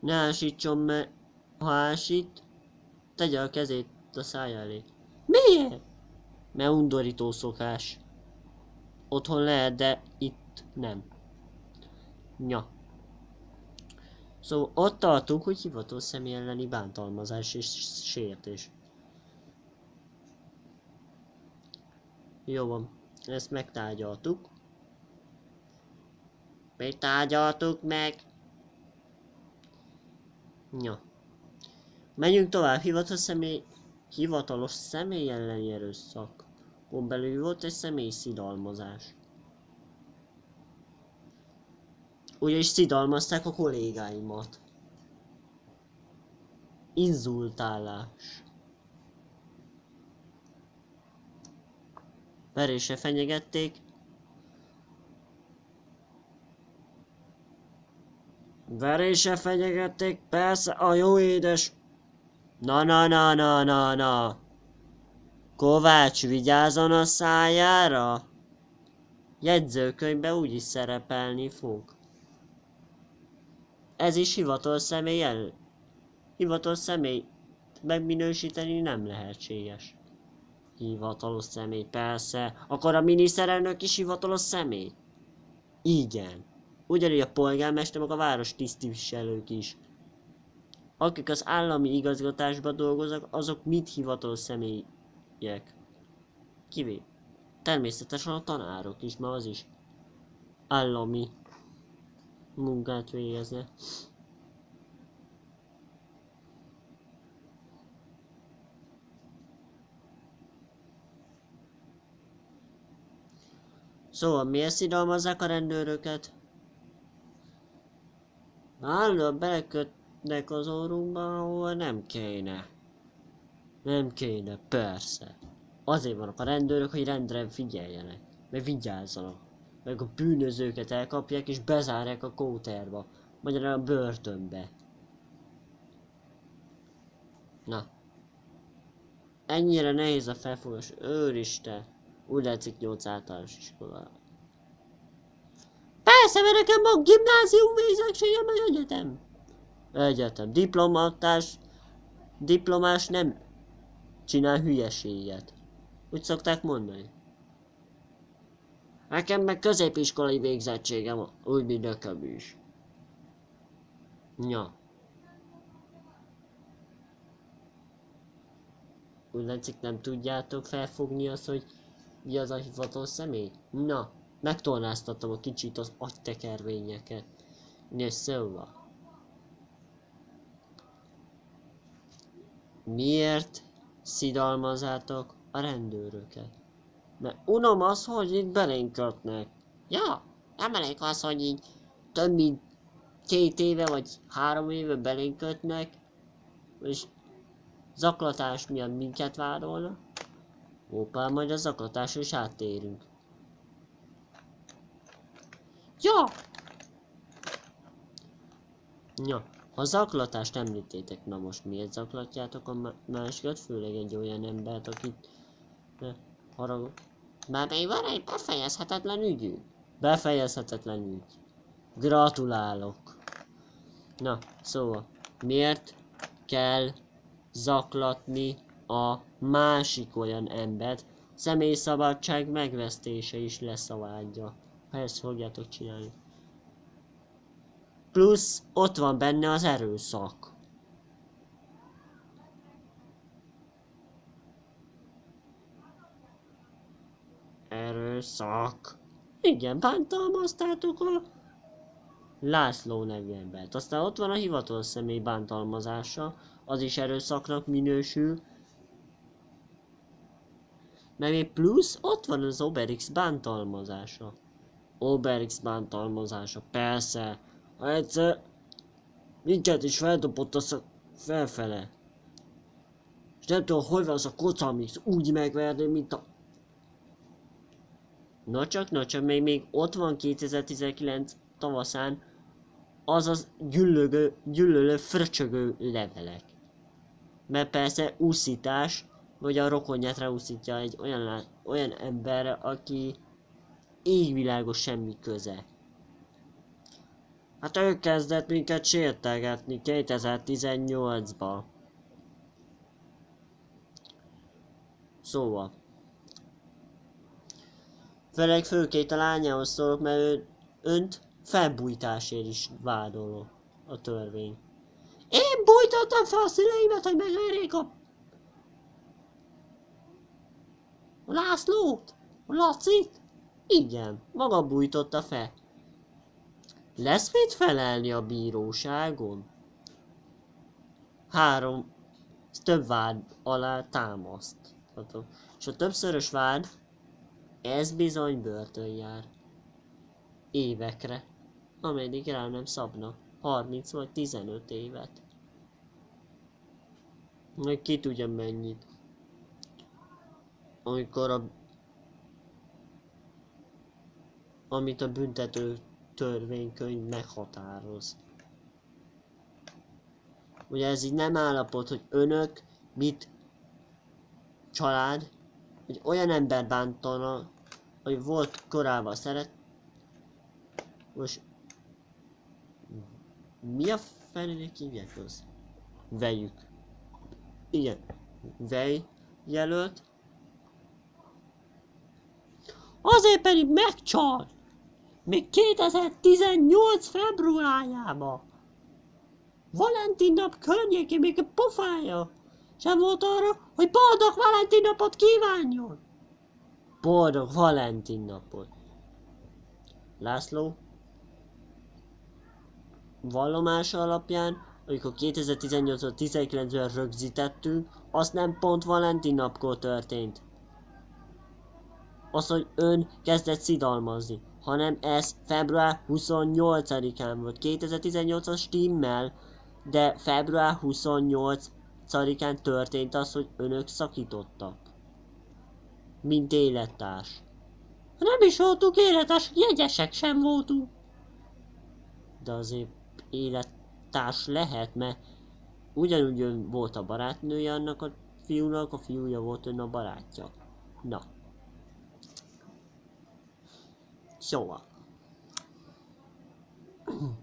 Ne ásítson, mert ha ásít, tegye a kezét a szája elé. Miért? Mert undorító szokás. Otthon lehet, de itt nem. Nya. Szóval ott tartunk, hogy hivatalos személy elleni bántalmazás és sértés. Jó van, ezt megtárgyaltuk. Még tárgyaltuk meg. Ja. Menjünk tovább, hivatalos személy, hivatalos személy elleni erőszak. belül volt egy személy szidalmazás. Ugyanis szidalmazták a kollégáimat. Inzultálás. Verése fenyegették. Verése fenyegették, persze, a jó édes. Na, na, na, na, na, na. Kovács vigyázon a szájára. Jegyzőkönyvbe úgyis szerepelni fog. Ez is hivatalos személy el... Hivatalos személy megminősíteni nem lehetséges. Hivatalos személy, persze. Akkor a miniszterelnök is hivatalos személy? Igen. Ugyanúgy a polgármester, meg a város tisztviselők is. Akik az állami igazgatásban dolgoznak, azok mit hivatalos személyek? Kivé. Természetesen a tanárok is, mert az is állami munkát végezne. Szóval miért szidalmazzák a rendőröket? Állandóan belekötnek az orrunkba, ahol nem kéne. Nem kéne, persze. Azért vannak a rendőrök, hogy rendre figyeljenek, meg vigyázzanak. Meg a bűnözőket elkapják és bezárják a kóterba, magyarán a börtönbe. Na. Ennyire nehéz a felfogás, őriste. Úgy látszik 8 általános iskola. Persze, mert nekem van gimnázium végzettségem, meg egyetem. Egyetem. Diplomatás, diplomás nem csinál hülyeséget. Úgy szokták mondani. Nekem meg középiskolai végzettségem, úgy, mint nekem is. Ja. Úgy látszik nem tudjátok felfogni azt, hogy mi az a hivatalos személy? Na, megtornáztatom a kicsit az agytekervényeket. Ne szóval. Miért szidalmazátok a rendőröket? Mert unom az, hogy itt belénk kötnek. Ja, nem elég az, hogy így több mint két éve vagy három éve belénk kötnek, és zaklatás miatt minket vádolnak. Hoppá, majd a zaklatásra is áttérünk. Ja! Ja, ha zaklatást említétek, na most miért zaklatjátok a másikat, főleg egy olyan embert, akit ne, harag... Már még van egy befejezhetetlen ügyű. Befejezhetetlen ügy. Gratulálok. Na, szóval, miért kell zaklatni a másik olyan embert, személyszabadság megvesztése is lesz a vágya. Ha ezt fogjátok csinálni. Plusz ott van benne az erőszak. Erőszak. Igen, bántalmaztátok a László nevű embert. Aztán ott van a hivatalos személy bántalmazása, az is erőszaknak minősül. Mert még plusz ott van az Oberix bántalmazása. Oberix bántalmazása, persze. Ha egyszer minket is feldobott a felfele. És nem tudom, hogy van az a koca, amit úgy megverni, mint a... Na csak, na csak, még, még ott van 2019 tavaszán az az gyüllögő, gyüllölő, fröcsögő levelek. Mert persze úszítás, vagy a rokonját ráúszítja egy olyan, olyan emberre, aki égvilágos semmi köze. Hát ő kezdett minket sértegetni 2018-ba. Szóval. Főleg főként a lányához szólok, mert ő, önt felbújtásért is vádoló a törvény. Én bújtottam fel a szüleimet, hogy megverjék a... a Lászlót? A Lacit? Igen, maga bújtotta fel. Lesz mit felelni a bíróságon? Három, több vád alá támaszt. És a többszörös vád, ez bizony börtön jár. Évekre, ameddig rá nem szabnak. 30 vagy 15 évet. Meg ki tudja mennyit. Amikor a amit a büntető törvénykönyv meghatároz. Ugye ez így nem állapot, hogy önök, mit család, hogy olyan ember bántana, hogy volt korábban szeret, most mi a felének hívják az? Vejük. Igen. Vej jelölt. Azért pedig megcsal! Még 2018 februárjában. Valentin nap környékén még a pofája sem volt arra, hogy boldog Valentin napot kívánjon. Boldog Valentin napot. László, vallomása alapján, amikor 2018 19-ben rögzítettünk, azt nem pont Valentin napkor történt. Az, hogy ön kezdett szidalmazni, hanem ez február 28-án volt. 2018-as stimmel, de február 28-án történt az, hogy önök szakítottak. Mint élettárs. Nem is voltunk életes, jegyesek sem voltunk. De azért élettárs lehet, mert ugyanúgy ön volt a barátnője annak a fiúnak, a fiúja volt ön a barátja. Na. Szóval.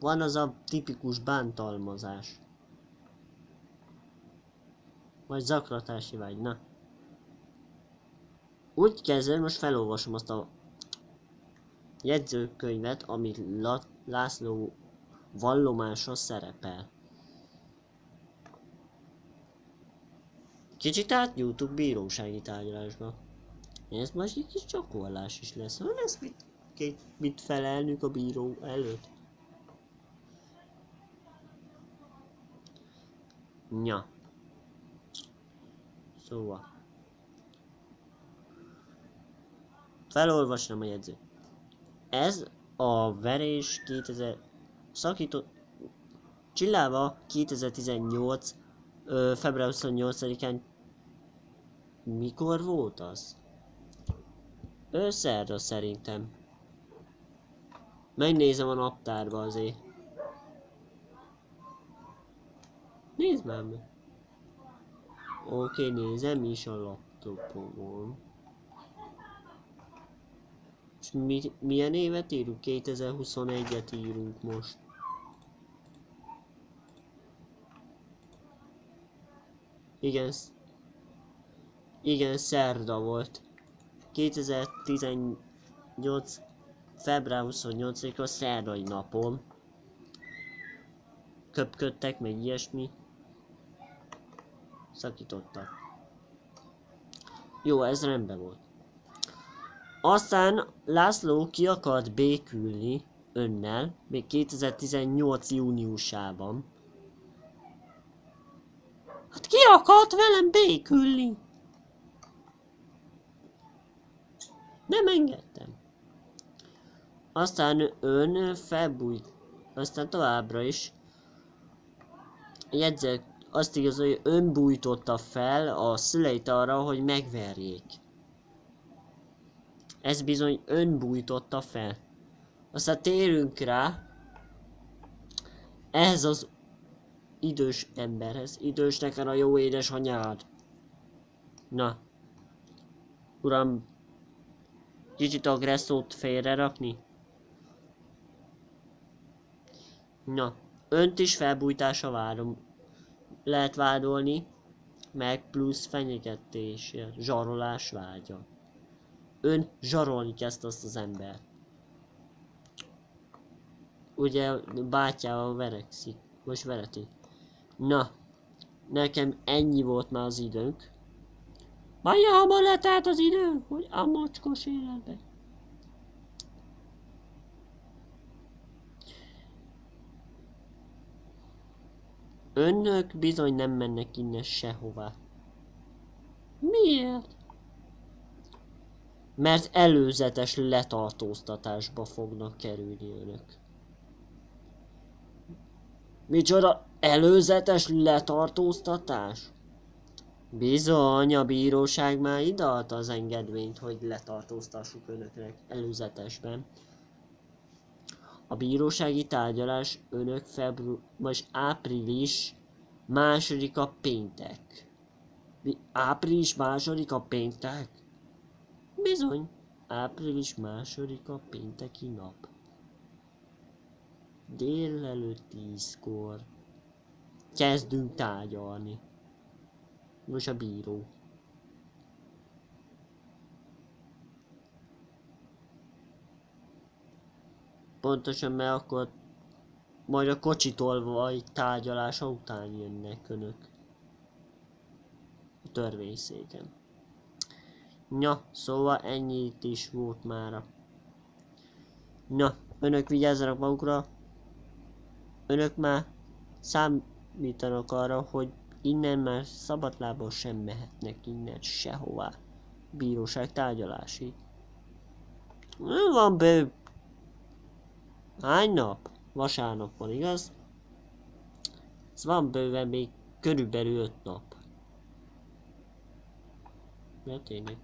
Van az a tipikus bántalmazás. Vagy zaklatási vágy, na. Úgy kezdem, most felolvasom azt a jegyzőkönyvet, amit La László vallomása szerepel. Kicsit átnyújtuk bírósági tárgyalásba. Ez most egy kis csakorlás is lesz. Ha lesz mit, két, mit felelnünk a bíró előtt? Nya. Szóval. Felolvasnám a jegyzőt. Ez a verés 2000 szakított Csillával 2018 ö, február 28-án mikor volt az? Ő szerda szerintem. Megnézem a naptárba azért. Nézd már meg. Oké, okay, nézem is a laptopomon. És mi, milyen évet írunk? 2021-et írunk most. Igen, igen, szerda volt. 2018 február 28-a szerdai napon köpködtek, meg ilyesmi. Szakítottak. Jó, ez rendben volt. Aztán László ki akart békülni önnel, még 2018 júniusában. Hát ki akart velem békülni? Nem engedtem. Aztán ön felbújt, aztán továbbra is jegyzek azt igazolja, hogy ön bújtotta fel a szüleit arra, hogy megverjék. Ez bizony ön bújtotta fel. Aztán térünk rá, ez az idős emberhez, idős neked a jó édesanyád. Na, uram, kicsit agresszót félrerakni. Na, önt is felbújtása várom. Lehet vádolni, meg plusz fenyegetés, zsarolás vágya. Ön zsarolni kezd azt az embert. Ugye bátyával verekszik, most vereti. Na, nekem ennyi volt már az időnk. Vajon hamar letelt az idő, hogy a mocskos életbe? Önök bizony nem mennek innen sehová. Miért? Mert előzetes letartóztatásba fognak kerülni önök. Micsoda előzetes letartóztatás? Bizony, a bíróság már ideadta az engedményt, hogy letartóztassuk önöknek előzetesben. A bírósági tárgyalás önök február, vagy április második a péntek. Április második a péntek? Bizony, április második a pénteki nap. Délelőtt tízkor kezdünk tárgyalni. Most a bíró. Pontosan, mert akkor majd a kocsitól vagy tárgyalása után jönnek önök. A törvényszéken. Ja, szóval ennyit is volt mára. Na, önök vigyázzanak magukra. Önök már számítanak arra, hogy innen már szabadlábon sem mehetnek innen sehová. Bíróság tárgyalásig. Van bő Hány nap? Vasárnap van, igaz? Ez van bőven még körülbelül öt nap. Ja, tényleg.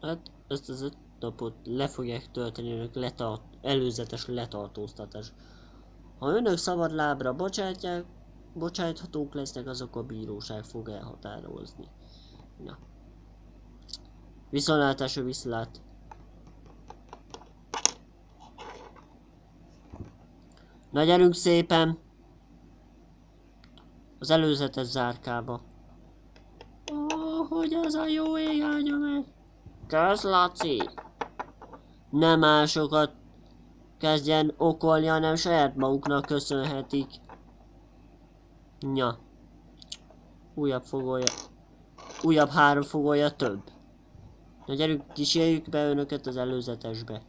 Hát ezt az öt napot le fogják tölteni önök letart, előzetes letartóztatás. Ha önök szabad lábra bocsátják, bocsáthatók lesznek, azok a bíróság fog elhatározni. Na. Viszontlátásra viszlát. Na gyerünk szépen! Az előzetes zárkába. Ó, hogy az a jó ég áldja meg! Kösz, Laci! Nem másokat kezdjen okolni, hanem saját maguknak köszönhetik. Nya. Újabb fogolja. Újabb három fogolja több. Na gyerünk, kísérjük be önöket az előzetesbe.